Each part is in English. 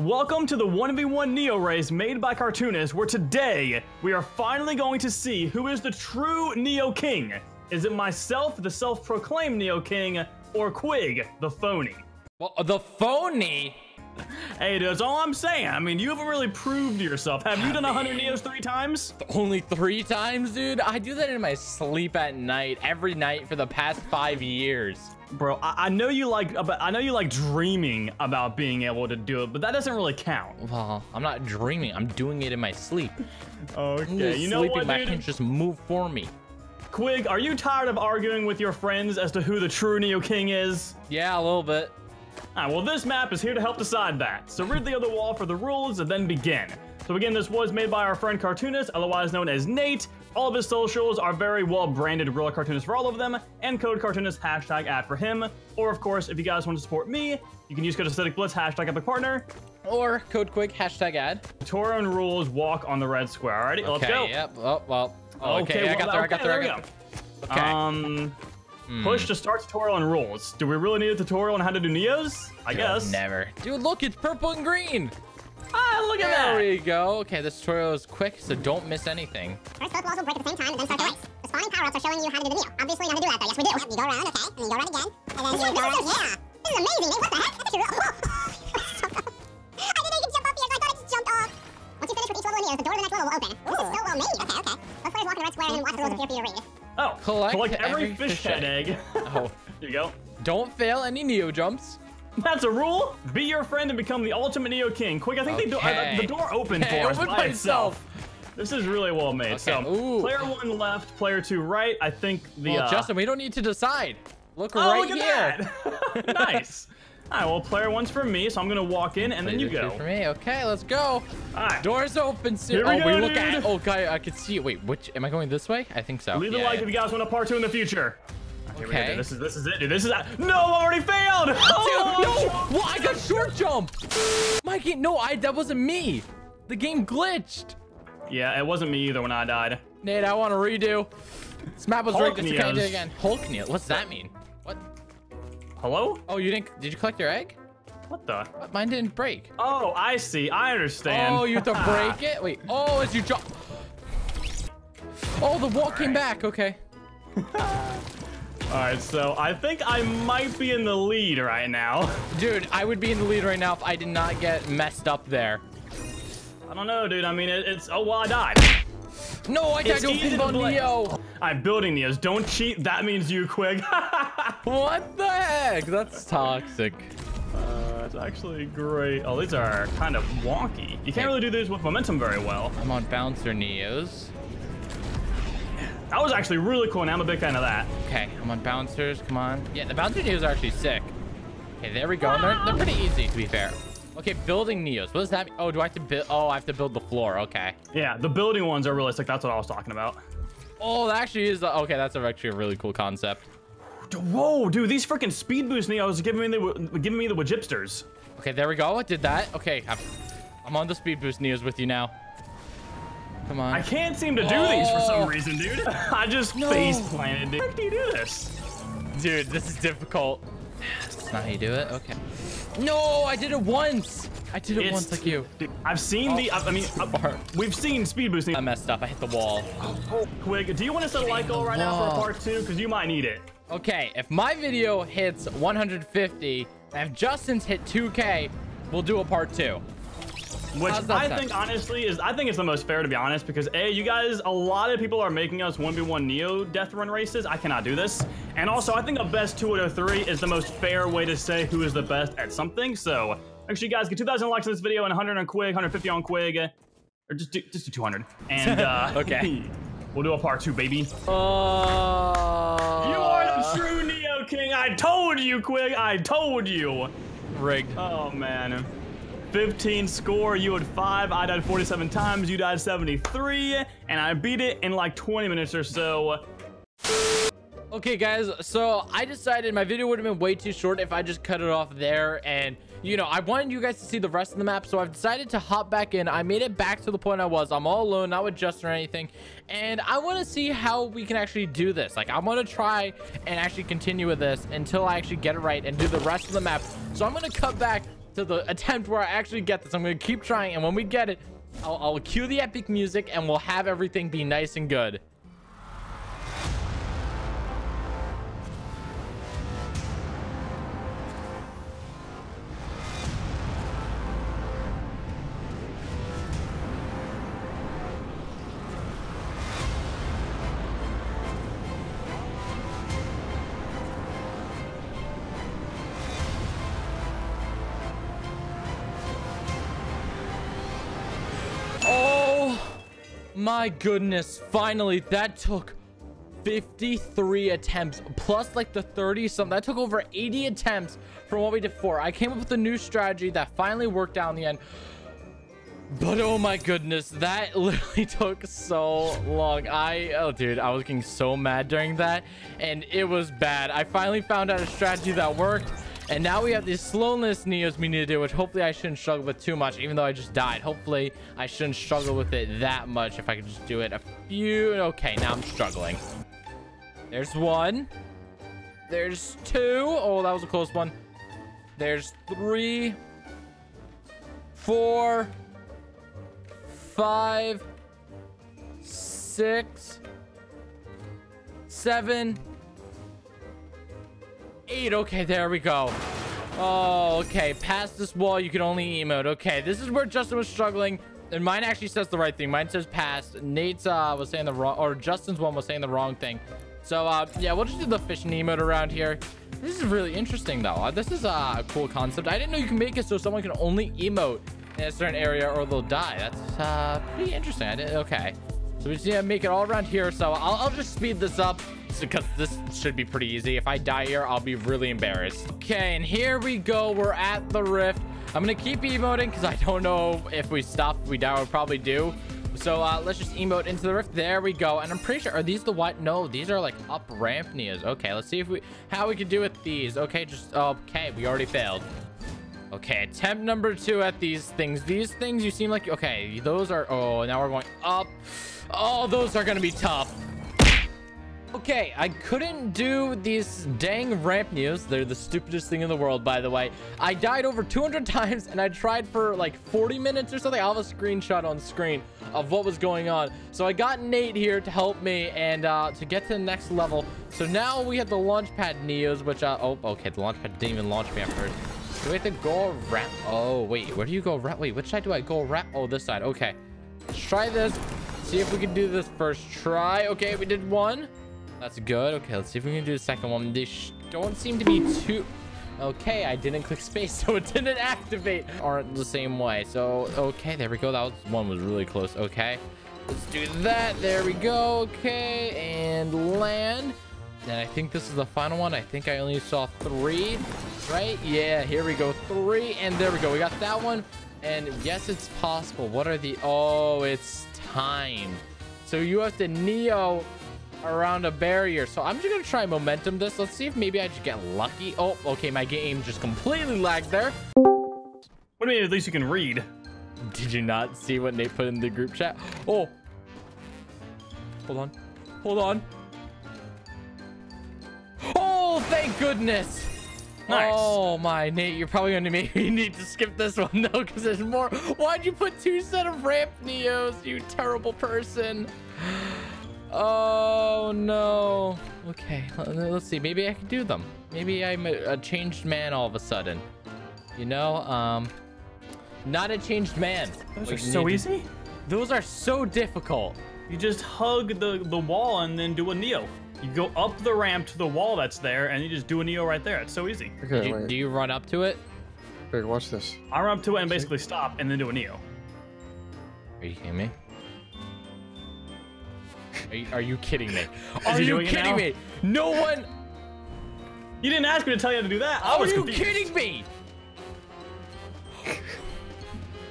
Welcome to the 1v1 Neo race made by Cartoonist, where today we are finally going to see who is the true Neo King. Is it myself, the self-proclaimed Neo King, or Quig, the phony? Well, the phony? Hey, dude, that's all I'm saying. I mean, you haven't really proved yourself. Have you done 100 Neos three times? Only three times, dude? I do that in my sleep at night, every night for the past five years. Bro, I, I know you like, uh, I know you like dreaming about being able to do it, but that doesn't really count. Well, I'm not dreaming. I'm doing it in my sleep. Okay, you know sleeping, what, my dude? hands just move for me. Quig, are you tired of arguing with your friends as to who the true Neo King is? Yeah, a little bit. Alright, well this map is here to help decide that. So read the other wall for the rules and then begin. So again, this was made by our friend Cartoonist, otherwise known as Nate. All of his socials are very well branded Real Cartoonist for all of them, and code Cartoonist hashtag ad for him. Or of course, if you guys want to support me, you can use code AciDicBliTzz hashtag Epic Partner. Or code Quig, hashtag ad. And rules walk on the red square. Alrighty, let's Okay, go. yep. Oh, well. Okay, I well, got there, I got okay, there, I we got go. there. Okay. Um, Hmm. push to start tutorial and rules. Do we really need a tutorial on how to do Neos? I guess. Never. Dude, look, it's purple and green. Ah, look at There that. There we go. Okay, this tutorial is quick, so don't miss anything. First, both walls will break at the same time and then start the race. The spawning power-ups are showing you how to do the Neo. Obviously, you know how to do that, though. Yes, we do. Yep, You go around, okay, and then you go around again, and then you go around. Yeah. This is amazing, man. What the heck? That's actually real. I didn't know you could jump up here. I thought I just jumped off. Once you finish with each level of Neo, the door to the next level will open. This is so well made. Okay, okay. Let players walk in the red square and then watch the rules appear for you to read. Oh, Collect every, every fish fish head egg. Oh. There you go. Don't fail any Neo jumps. That's a rule. Be your friend and become the ultimate Neo King. Quig, I think they do, uh, the door opened Okay, for us by itself. This is really well made. So, ooh. player one left, player two right. I think the. Well, uh, Justin, we don't need to decide. Look oh, right look at here. that! nice. All right, well, player one's for me, so I'm gonna walk in and then you go. For me. Okay, let's go. All right. Doors open soon. Here we oh, go, we look dude. at. Oh, guy, I can see it. Wait, which? Am I going this way? I think so. Leave a like yeah. if you guys want a part two in the future. All right, here we go, Okay. dude. This is this is it, dude. This is no, I already failed. Dude, Oh, no! Well, I got short jump. Mikey, no, I that wasn't me. The game glitched. Yeah, it wasn't me either when I died. Nate, I want to redo. This map was rigged. It's okay, do it again. Hulk. What's that mean? Hello? Oh, you didn't? Did you collect your egg? What the? Mine didn't break. Oh, I see. I understand. Oh, you have to break it. Wait. Oh, as you jump. Oh, the wall came back. Okay. All right, so I think I might be in the lead right now. Dude, I would be in the lead right now if I did not get messed up there. I don't know, dude. I mean, it, it's oh well, I died. No, I died to pinball. Neo. I'm building these. Don't cheat. That means you, Quig. What the heck? That's toxic. uh, it's actually great. Oh, these are kind of wonky. You can't really do these with momentum very well. I'm on bouncer Neos. That was actually really cool, and I'm a big fan of that. Okay, I'm on bouncers. Come on. Yeah, the bouncer Neos are actually sick. Okay, there we go. They're, they're pretty easy, to be fair. Okay, building Neos. What does that mean? Oh, do I have to build? Oh, I have to build the floor. Okay. Yeah, the building ones are really sick. That's what I was talking about. Oh, that actually is. Okay, that's actually a really cool concept. Whoa, dude, these freaking speed boost Neos are giving me the giving me the Wajipsters. Okay, there we go. I did that. Okay, I'm, I'm on the speed boost Neos with you now. Come on. I can't seem to do these for Oh. some reason, dude. I just face planted, dude. How do you do this? Dude, this is difficult. That's not how you do it. Okay. No, I did it once. I did it It's- once like you. Dude, I've seen the. I, I mean, oh, uh, I, we've seen speed boost. I messed up. I hit the wall. Oh, Quig, do you want to set a like goal right now for part two? Because you might need it. Okay, if my video hits 150, and if Justin's hit 2K, we'll do a part two. Which I sound? think honestly is I think it's the most fair to be honest because a you guys a lot of people are making us 1v1 Neo death run races. I cannot do this. And also I think a best 2 out of 3 is the most fair way to say who is the best at something. So make sure you guys get 2,000 likes on this video and 100 on Quig, 150 on Quig, or just do just do 200. And uh, Okay. we'll do a part two, baby. Oh. You are true Neo King. I told you, Quig. I told you. rigged. Oh man. 15 score, you had 5, I died 47 times, you died 73, and I beat it in like 20 minutes or so. Okay, guys, so I decided my video would have been way too short if I just cut it off there. And, you know, I wanted you guys to see the rest of the map, so I've decided to hop back in. I made it back to the point I was. I'm all alone, not with Justin or anything. And I want to see how we can actually do this. Like, I want to try and actually continue with this until I actually get it right and do the rest of the map. So I'm going to cut back to the attempt where I actually get this. I'm gonna keep trying, and when we get it, I'll, I'll cue the epic music, and we'll have everything be nice and good. My goodness. Finally, that took 53 attempts plus like the 30 something. That took over 80 attempts from what we did before. I came up with a new strategy that finally worked out in the end. But oh my goodness, that literally took so long. I, oh dude, I was getting so mad during that and it was bad. I finally found out a strategy that worked. And now we have these slowness neos we need to do, which hopefully I shouldn't struggle with too much, even though I just died. Hopefully I shouldn't struggle with it that much if I could just do it a few. Okay, now I'm struggling. There's one. There's two. Oh, that was a close one. There's three, four, five, six, seven, eight. Okay, there we go. Oh, okay. Past this wall, you can only emote. Okay, this is where Justin was struggling. And mine actually says the right thing. Mine says past. Nate's uh, was saying the wrong, or Justin's one was saying the wrong thing. So, uh, yeah, we'll just do the fishing emote around here. This is really interesting, though. Uh, this is a cool concept. I didn't know you can make it so someone can only emote in a certain area or they'll die. That's uh, pretty interesting. I did okay. So we just need to make it all around here. So I'll, I'll just speed this up because this should be pretty easy. If I die here, I'll be really embarrassed. Okay, and here we go. We're at the rift. I'm gonna keep emoting because I don't know if we stop, if we die, we'll probably do. So uh, let's just emote into the rift. There we go. And I'm pretty sure, are these the what? No, these are like up ramp Neos. Okay, let's see if we, how we can do with these. Okay, just, okay, we already failed. Okay, attempt number two at these things. These things you seem like, okay, those are, oh, now we're going up. Oh, those are gonna be tough. Okay, I couldn't do these dang ramp Neos. They're the stupidest thing in the world, by the way. I died over 200 times and I tried for like 40 minutes or something. I'll have a screenshot on screen of what was going on. So I got Nate here to help me and uh, to get to the next level. So now we have the launchpad neos, which, uh, oh, okay, the launchpad didn't even launch me at first. Do we have to go around? Oh, wait, where do you go around? Wait, which side do I go around? Oh, this side. Okay, let's try this. See if we can do this first try. Okay, we did one. That's good. Okay, let's see if we can do the second one. They don't seem to be too... Okay, I didn't click space, so it didn't activate. Aren't the same way. So, okay, there we go. That was one was really close. Okay, let's do that. There we go. Okay, and land. And I think this is the final one. I think I only saw three, right? Yeah, here we go. Three, and there we go. We got that one. And yes, it's possible. What are the... Oh, it's timed. So you have to Neo around a barrier. So I'm just going to try momentum this. Let's see if maybe I just get lucky. Oh, okay. My game just completely lagged there. What do you mean at least you can read? Did you not see what Nate put in the group chat? Oh. Hold on. Hold on. Oh, thank goodness. Nice. Oh my, Nate, you're probably going to make me need to skip this one though, because there's more. Why'd you put two set of ramp neos, you terrible person? Oh no. Okay, let's see. Maybe I can do them. Maybe I'm a, a changed man all of a sudden. You know, um, not a changed man. Those are so easy. Those are so difficult. You just hug the, the wall and then do a Neo. You go up the ramp to the wall that's there, and you just do a Neo right there. It's so easy. Okay, do, you, wait. do you run up to it? Wait, watch this. I run up to it and basically stop, and then do a Neo. Are you kidding me? Are you, are you kidding me? Are you kidding me? No one. You didn't ask me to tell you how to do that. I Are was you confused. kidding me?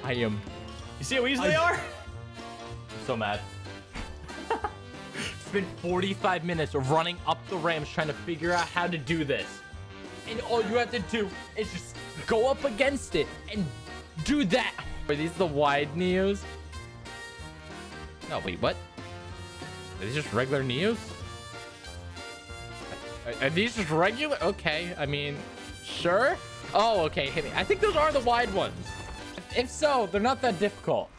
I am You see how easy they are? I'm so mad. it's been 45 minutes of running up the ramps trying to figure out how to do this. And all you have to do is just go up against it and do that. Are these the wide Neos? No, wait, what? Are these just regular Neos? Are, are these just regular? Okay, I mean, sure. Oh, okay, hit me. I think those are the wide ones. If so, they're not that difficult.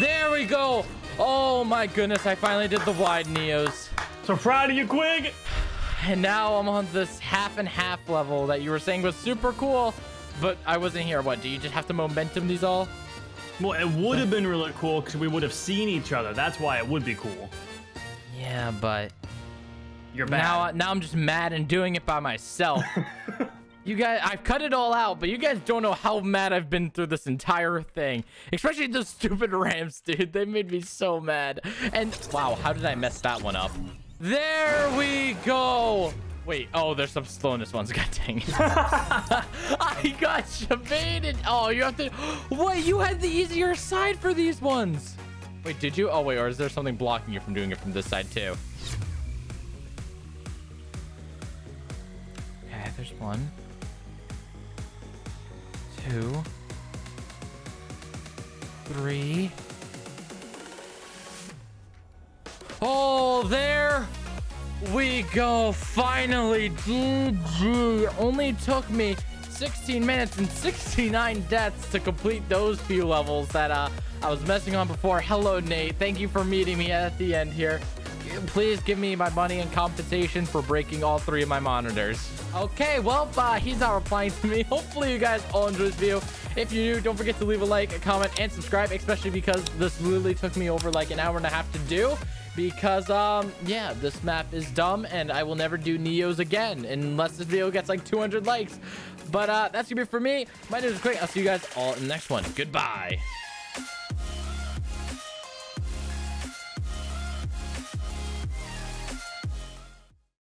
There we go. Oh my goodness, I finally did the wide Neos. So proud of you, Quig. And now I'm on this half and half level that you were saying was super cool, but I wasn't here. What, do you just have to momentum these all? Well, it would have been really cool because we would have seen each other. That's why it would be cool. Yeah, but You're bad. now, now I'm just mad and doing it by myself. you guys, I've cut it all out, but you guys don't know how mad I've been through this entire thing. Especially those stupid ramps, dude. They made me so mad. And wow, how did I mess that one up? There we go. Wait, oh, there's some slowness ones. God dang it. I got baited. Oh, you have to. Wait, you had the easier side for these ones. Wait, did you? Oh, wait, or is there something blocking you from doing it from this side too? Okay, there's one. Two. Three. Oh, there we go. Finally, GG. Only took me 16 minutes and 69 deaths to complete those few levels that uh, I was messing on before. Hello, Nate. Thank you for meeting me at the end here. Please give me my money and compensation for breaking all three of my monitors. Okay, well, uh, he's not replying to me. Hopefully you guys all enjoyed this video. If you do, don't forget to leave a like, a comment, and subscribe, especially because this literally took me over like an hour and a half to do. Because um yeah this map is dumb and i will never do neos again unless this video gets like 200 likes. But uh that's gonna be it for me. My name is Quig i'll see you guys all in the next one. Goodbye